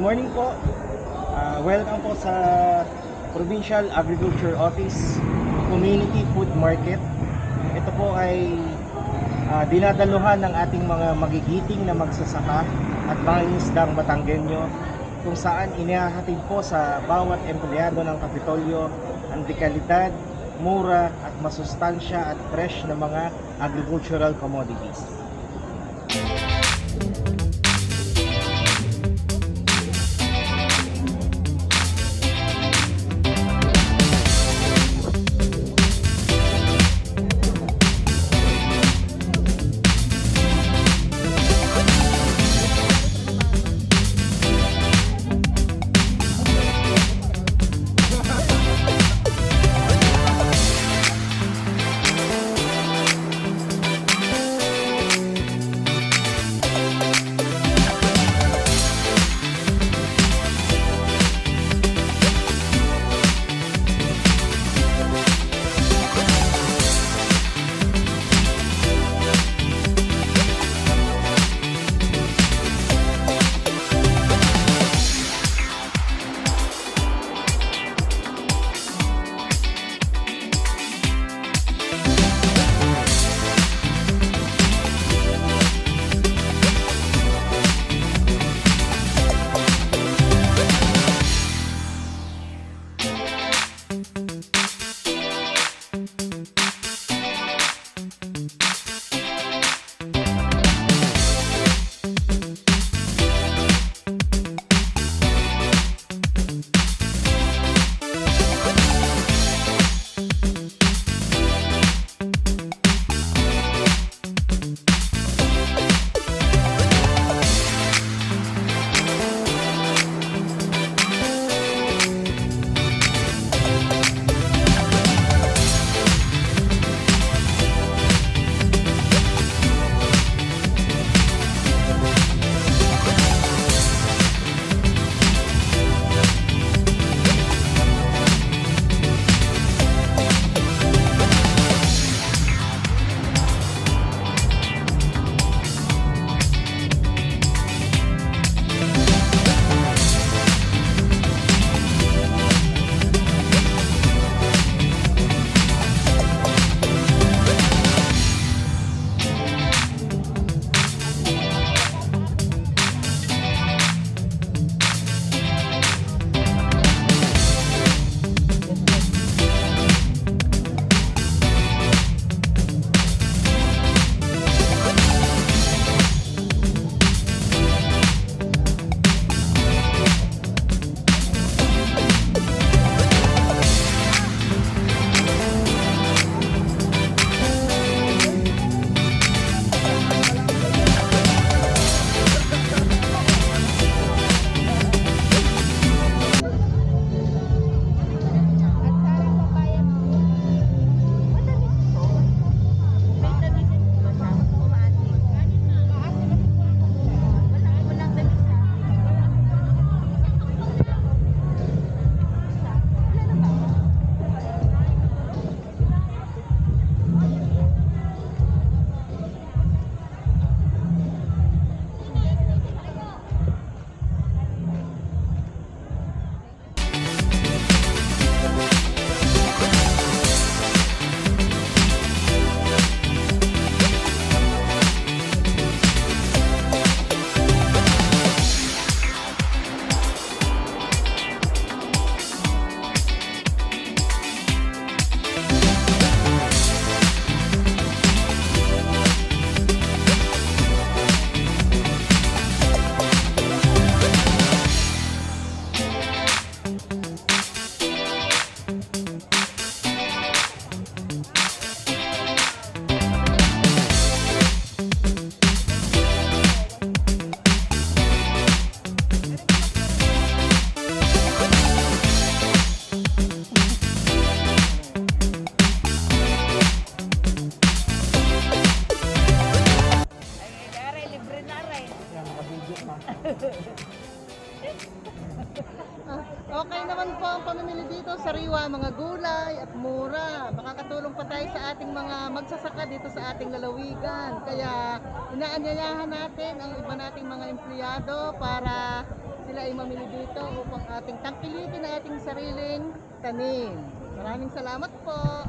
morning po. Ah, welcome po sa Provincial Agriculture Office Community Food Market. Ito po ay ah, dinadaluhan ng ating mga magigiting na magsasaka at mga isdang Batanggenyo kung saan inihahatid po sa bawat empleyado ng Kapitolyo ang dekalidad, mura at masustansya at fresh na mga agricultural commodities. Thank you. Ah, Okay naman po ang pamimili dito, sariwa, mga gulay at mura. Makakatulong pa tayo sa ating mga magsasaka dito sa ating lalawigan. Kaya inaanyayahan natin ang iba nating mga empleyado para sila ay mamili dito upang ating tangkilikin ang ating sariling tanim. Maraming salamat po.